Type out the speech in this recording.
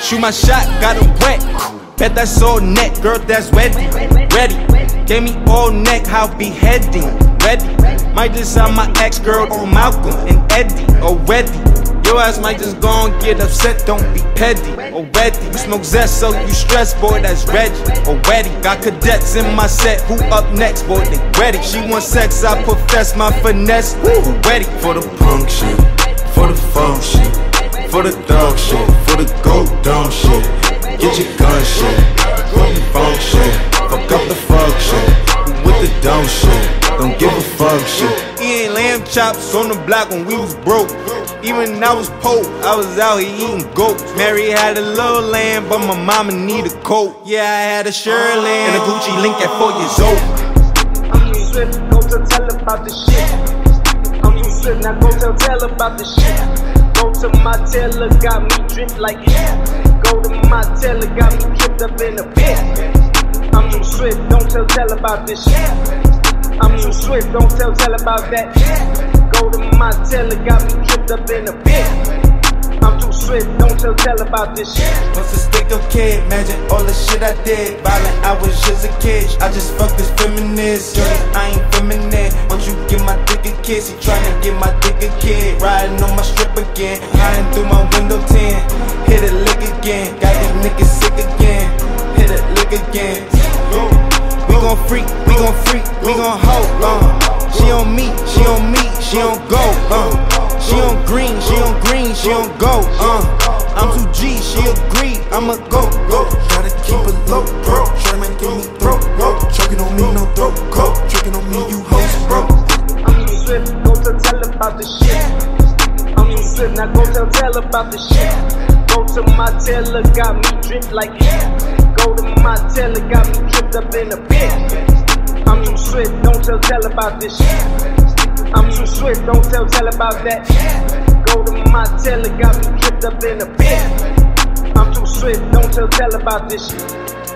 Shoot my shot, got him wet. Bet that's all neck, girl, that's ready. Ready. Gave me all neck, how beheading. Ready. Might just have my ex girl on Malcolm and Eddie already. Your ass might just go and get upset, don't be petty. Already. You smoke zest, so you stress, boy, that's Reggie. Already. Got cadets in my set, who up next, boy, they ready. She want sex, I profess my finesse. Ready for the shit, for the shit, for the dog shit, for the go dumb shit. Get your gun shit, for the funk shit, fuck up the fuck shit, with the dumb shit. Don't give a fuck shit. He ain't lamb chops on the block when we was broke. Even I was pope, I was out here eating goats. Mary had a little lamb, but my mama need a coat. Yeah, I had a Shirley and a Gucci link at four years old. I'm too swift, go to tell about the shit. I'm too swift, now go tell tell about the shit. Go to my tailor, got me dripped like yeah. Go to my tailor, got me dripped up in a pit. I'm too swift, don't tell tell about this shit. I'm too swift, don't tell tell about that. Go to my tailor, got me tripped up in a pit. I'm too swift, don't tell tell about this shit. Once a stick of kid, imagine all the shit I did. Violent, I was just a kid. I just fucked this feminist. Shorty, I ain't feminine. Once you get my dick a kiss, he tryna get my dick a kid. Riding on my again, hiding through my window 10. Hit a lick again, got these niggas sick again. Hit a lick again. We gon' freak, we gon' freak, we gon' hold, uh. She on me, she on me, she on go, uh. She on green, she on green, she on go, uh. I'm too G, she agree, I'ma go, go. Gotta keep it low, bro. Try to give me throat, bro. Choking on me, no throat, too swift, now go tell tell about the shit. Go to my tailor, got me dripped like yeah. Go to my tailor, got me tripped up in a pit. I'm too swift, don't tell tell about this shit. I'm too swift, don't tell tell about that. Go to my tailor, got me tripped up in a pit. I'm too swift, don't tell tell about this shit.